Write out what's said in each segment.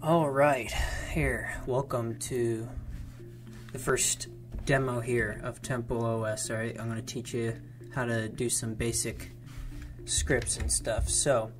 All right, here, welcome to the first demo here of Temple OS. All right, I'm going to teach you how to do some basic scripts and stuff. So,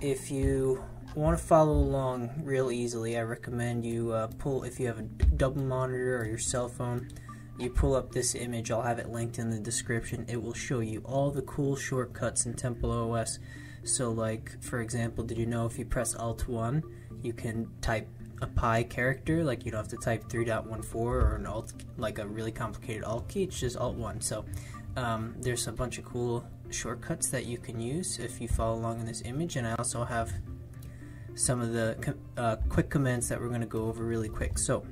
if you want to follow along real easily, I recommend you uh, pull, if you have a double monitor or your cell phone, you pull up this image. I'll have it linked in the description. It will show you all the cool shortcuts in Temple OS. So, like, for example, did you know if you press Alt 1, you can type a pi character, like you don't have to type 3.14 or an alt, like a really complicated alt key, it's just alt 1. So um, there's a bunch of cool shortcuts that you can use if you follow along in this image, and I also have some of the uh, quick commands that we're going to go over really quick. So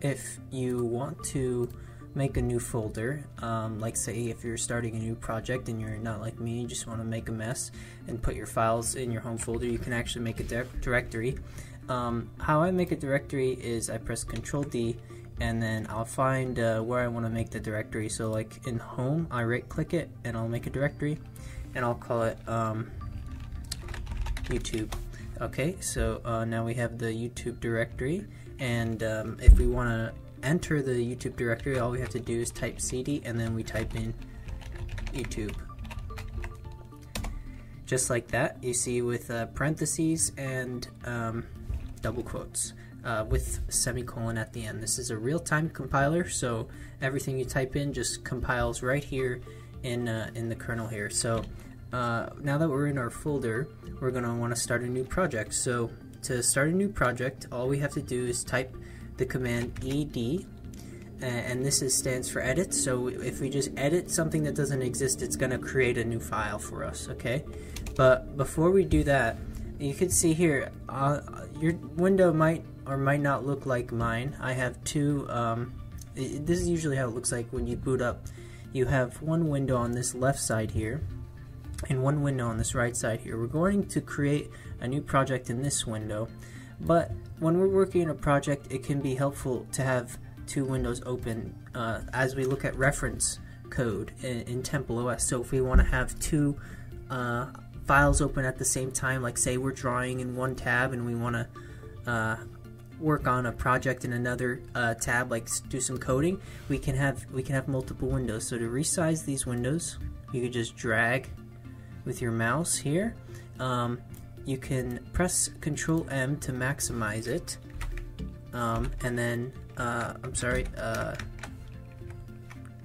if you want to make a new folder. Um, like say if you're starting a new project and you're not like me, you just want to make a mess and put your files in your home folder, you can actually make a di directory. Um, how I make a directory is I press Control D and then I'll find uh, where I want to make the directory. So like in home, I right click it and I'll make a directory and I'll call it um, YouTube. Okay, so uh, now we have the YouTube directory and um, if we want to enter the YouTube directory, all we have to do is type cd and then we type in YouTube. Just like that, you see with uh, parentheses and um, double quotes uh, with semicolon at the end. This is a real-time compiler, so everything you type in just compiles right here in, uh, in the kernel here. So uh, now that we're in our folder, we're going to want to start a new project. So to start a new project, all we have to do is type the command ed and this is, stands for edit. So if we just edit something that doesn't exist it's going to create a new file for us okay? But before we do that you can see here uh, your window might or might not look like mine. I have two um, it, this is usually how it looks like when you boot up. You have one window on this left side here and one window on this right side here. We're going to create a new project in this window but when we're working on a project, it can be helpful to have two windows open uh, as we look at reference code in, in, Temple OS. So if we want to have two uh, files open at the same time, like say we're drawing in one tab and we want to uh, work on a project in another uh, tab, like do some coding, we can have we can have multiple windows. So to resize these windows, you could just drag with your mouse here. Um, you can press Control M to maximize it, um, and then uh, I'm sorry, uh,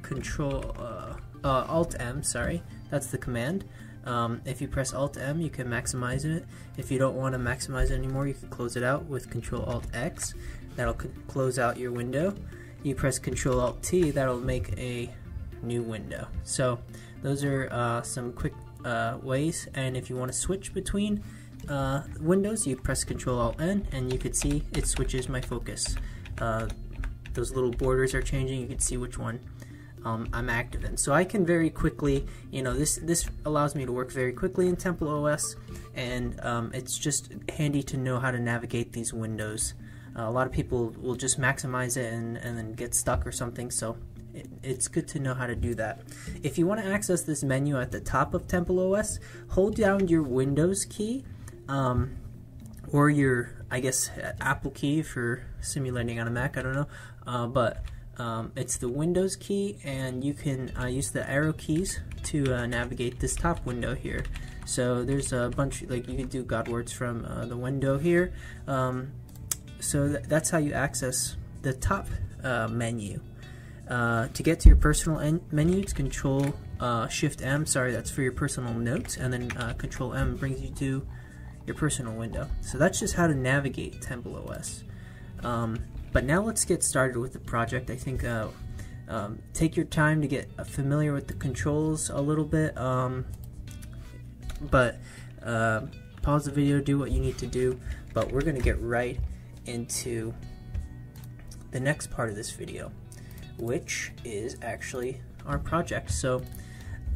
Control uh, uh Alt M. Sorry, that's the command. Um, if you press Alt M, you can maximize it. If you don't want to maximize it anymore, you can close it out with Control Alt X. That'll close out your window. You press Control Alt T, that'll make a new window. So those are uh, some quick uh, ways. And if you want to switch between uh, windows, you press Control Alt N, and you can see it switches my focus. Uh, those little borders are changing. You can see which one um, I'm active in. So I can very quickly, you know, this this allows me to work very quickly in Temple OS, and um, it's just handy to know how to navigate these windows. Uh, a lot of people will just maximize it and, and then get stuck or something. So it's good to know how to do that. If you want to access this menu at the top of Temple OS, hold down your Windows key um, or your I guess Apple key for simulating on a Mac. I don't know, uh, but um, it's the Windows key, and you can uh, use the arrow keys to uh, navigate this top window here. So there's a bunch like you can do God words from uh, the window here. Um, so th that's how you access the top uh, menu. Uh, to get to your personal menu, it's Control Shift M. Sorry, that's for your personal notes, and then Control M brings you to your personal window. So that's just how to navigate Temple OS. Um, but now let's get started with the project. I think uh, um, take your time to get familiar with the controls a little bit. Um, but uh, pause the video, do what you need to do. But we're going to get right into the next part of this video, which is actually our project. So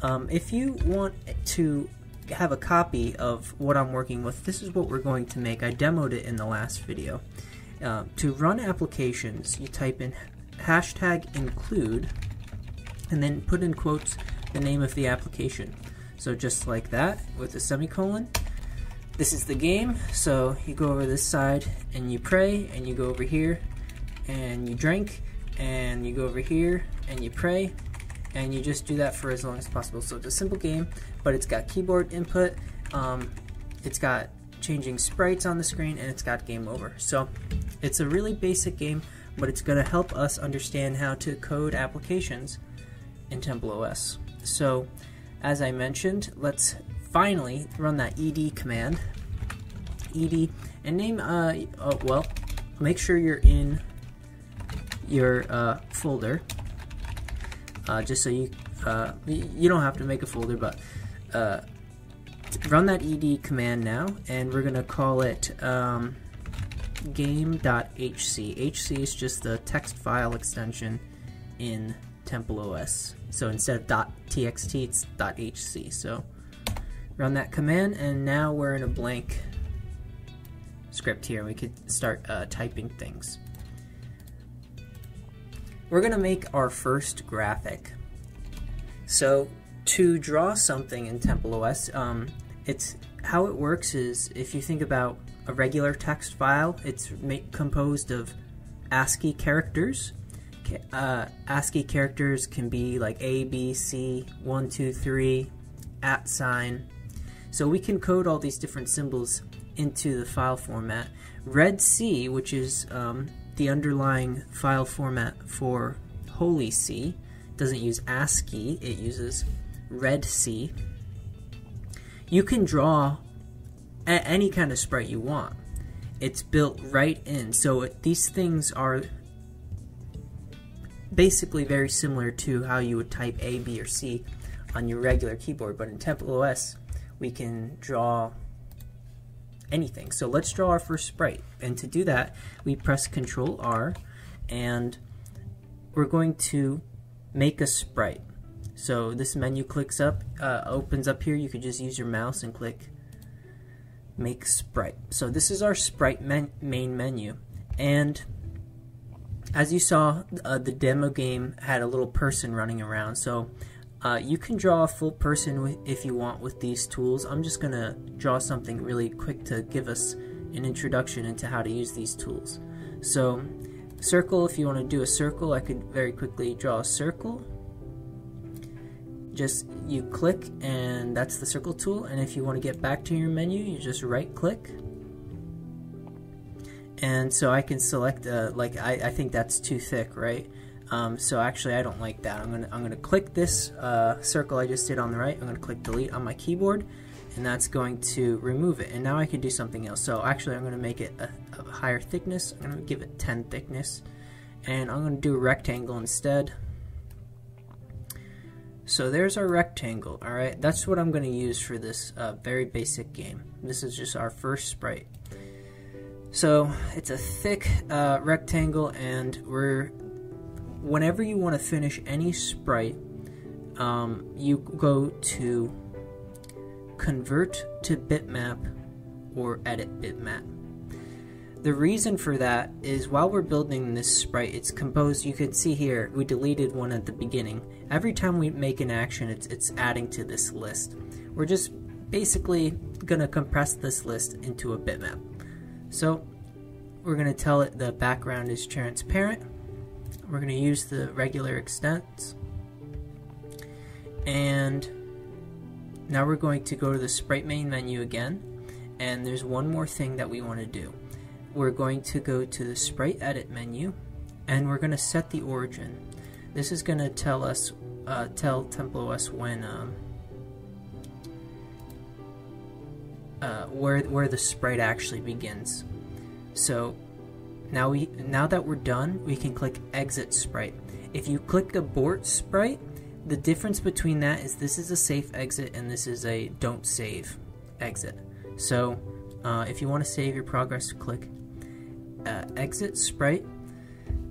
um, if you want to have a copy of what I'm working with, this is what we're going to make. I demoed it in the last video. Uh, to run applications, you type in hashtag include and then put in quotes the name of the application. So just like that with a semicolon. this is the game. So you go over this side and you pray, and you go over here and you drink, and you go over here and you pray, and you just do that for as long as possible. So it's a simple game, but it's got keyboard input, um, it's got changing sprites on the screen, and it's got game over. So it's a really basic game, but it's going to help us understand how to code applications in Temple OS. So as I mentioned, let's finally run that ed command. ed and name, uh, oh, well, make sure you're in your uh, folder uh, just so you uh, you don't have to make a folder but uh, run that ed command now and we're gonna call it um, game.hc hc is just the text file extension in Temple OS so instead of .txt it's .hc so run that command and now we're in a blank script here we could start uh, typing things we're going to make our first graphic. So to draw something in Temple OS, um, it's how it works is if you think about a regular text file, it's composed of ASCII characters. Uh, ASCII characters can be like A, B, C, 1, 2, 3, at sign. So we can code all these different symbols into the file format. Red C, which is um, the underlying file format for Holy C doesn't use ASCII, it uses Red C. You can draw any kind of sprite you want. It's built right in. So these things are basically very similar to how you would type A, B, or C on your regular keyboard. But in Temple OS, we can draw anything. So let's draw our first sprite. And to do that, we press Control R and we're going to make a sprite. So this menu clicks up, uh, opens up here. You could just use your mouse and click make sprite. So this is our sprite men main menu. And as you saw, uh, the demo game had a little person running around. So uh, you can draw a full person if you want with these tools. I'm just going to draw something really quick to give us an introduction into how to use these tools. So circle, if you want to do a circle, I could very quickly draw a circle. Just you click and that's the circle tool and if you want to get back to your menu you just right click and so I can select uh, like I, I think that's too thick right um, so actually I don't like that. I'm gonna I'm gonna click this uh, circle I just did on the right. I'm gonna click delete on my keyboard, and that's going to remove it. And now I can do something else. So actually I'm gonna make it a, a higher thickness. I'm gonna give it 10 thickness, and I'm gonna do a rectangle instead. So there's our rectangle, alright? That's what I'm going to use for this uh, very basic game. This is just our first sprite. So it's a thick uh, rectangle and we're whenever you want to finish any sprite, um, you go to convert to bitmap or edit bitmap. The reason for that is while we're building this sprite, it's composed, you can see here, we deleted one at the beginning. Every time we make an action, it's, it's adding to this list. We're just basically going to compress this list into a bitmap. So we're going to tell it the background is transparent we're going to use the regular extents. And now we're going to go to the sprite main menu again. And there's one more thing that we want to do. We're going to go to the sprite edit menu and we're going to set the origin. This is going to tell us, uh, tell TempleOS when, um, uh, where, where the sprite actually begins. So now we now that we're done, we can click exit sprite. If you click abort sprite, the difference between that is this is a safe exit and this is a don't save exit. So uh, if you want to save your progress, click uh, exit sprite.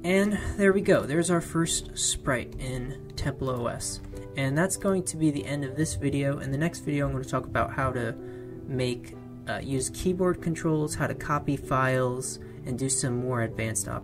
And there we go. There's our first sprite in Temple OS. And that's going to be the end of this video. In the next video, I'm going to talk about how to make uh, use keyboard controls, how to copy files, and do some more advanced op